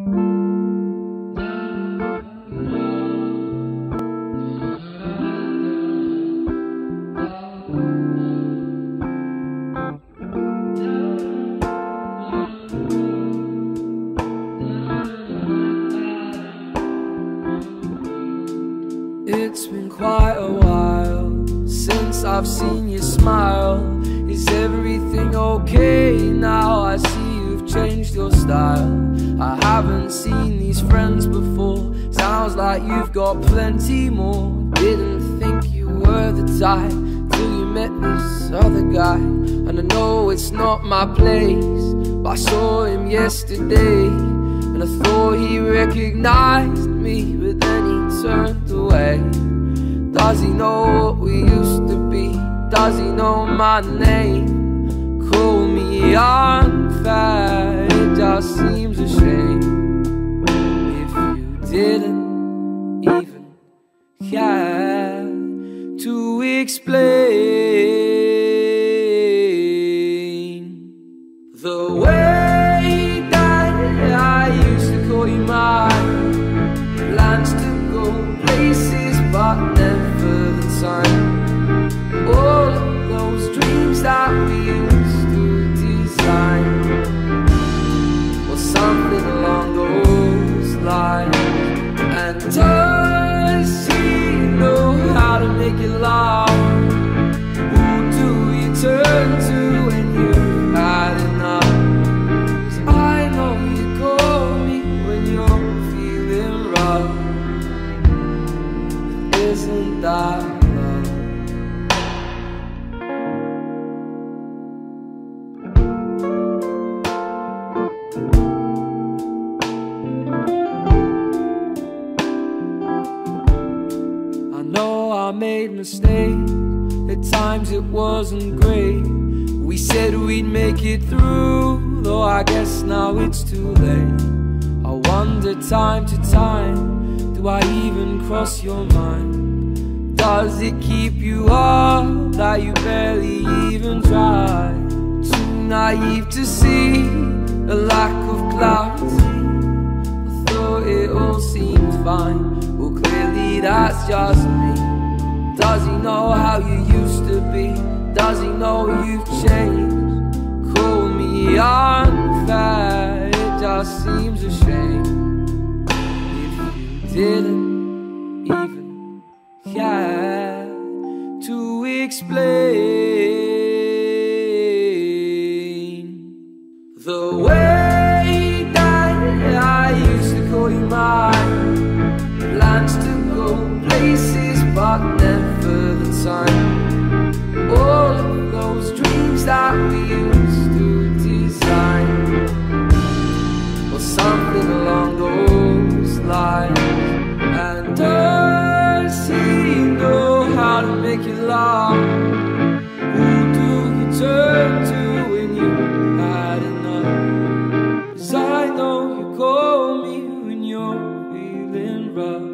It's been quite a while since I've seen you smile. Is everything okay now? I see changed your style. I haven't seen these friends before. Sounds like you've got plenty more. Didn't think you were the type till you met this other guy. And I know it's not my place, but I saw him yesterday. And I thought he recognized me, but then he turned away. Does he know what we used to be? Does he know my name? Call me unfair, to explain the way that I used to call you mine. I know I made mistakes. At times it wasn't great. We said we'd make it through, though I guess now it's too late. Wonder time to time, do I even cross your mind? Does it keep you up that you barely even try? Too naive to see the lack of clarity. I thought it all seemed fine. Well, clearly that's just me. Does he know how you used to be? Does he know you've changed? Call me unfair, it just seems didn't even try to explain the way that I used to call you mine. Plans to go places, but never the time. All of those dreams that we take you long. Who do you turn to when you had enough? Cause I know you call me when you're feeling rough.